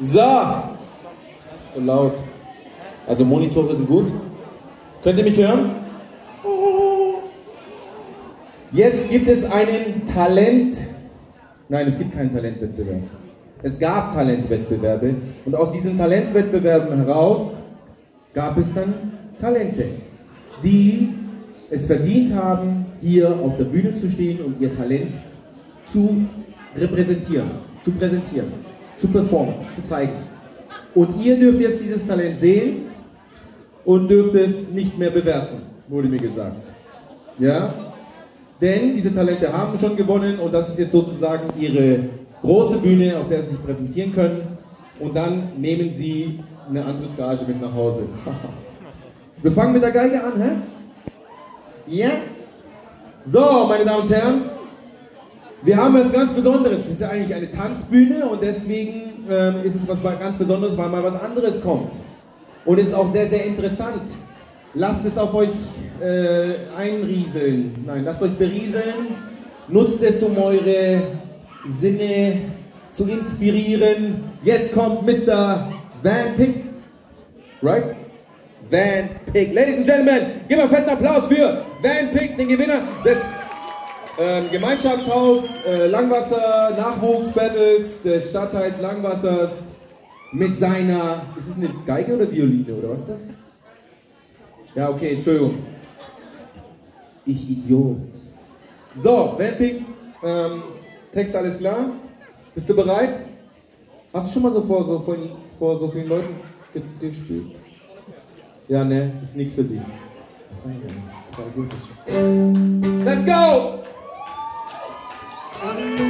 So. So laut. Also Monitore sind gut. Könnt ihr mich hören? Jetzt gibt es einen Talent. Nein, es gibt keinen Talentwettbewerb. Es gab Talentwettbewerbe und aus diesen Talentwettbewerben heraus gab es dann Talente, die es verdient haben, hier auf der Bühne zu stehen und ihr Talent zu repräsentieren, zu präsentieren, zu performen, zu zeigen. Und ihr dürft jetzt dieses Talent sehen und dürft es nicht mehr bewerten, wurde mir gesagt. Ja? Denn diese Talente haben schon gewonnen und das ist jetzt sozusagen ihre große Bühne, auf der sie sich präsentieren können. Und dann nehmen sie eine Antrittsgage mit nach Hause. Wir fangen mit der Geige an, hä? Ja? So, meine Damen und Herren, wir haben was ganz Besonderes. Es ist ja eigentlich eine Tanzbühne und deswegen ähm, ist es was ganz Besonderes, weil mal was anderes kommt. Und es ist auch sehr, sehr interessant. Lasst es auf euch äh, einrieseln. Nein, lasst euch berieseln. Nutzt es, um eure Sinne zu inspirieren. Jetzt kommt Mr. Van Pick. Right? Van Pick. Ladies and Gentlemen, gib mal einen fetten Applaus für Van Pick, den Gewinner des ähm, Gemeinschaftshaus äh, Langwasser Nachwuchsbattles des Stadtteils Langwassers mit seiner, ist es eine Geige oder Violine oder was ist das? Ja, okay, Entschuldigung. Ich Idiot. So, Van Pick, ähm, Text alles klar? Bist du bereit? Hast du schon mal so vor so, vor, vor so vielen Leuten gespielt? Ja, ne, ist nichts für dich. Let's go! Amen.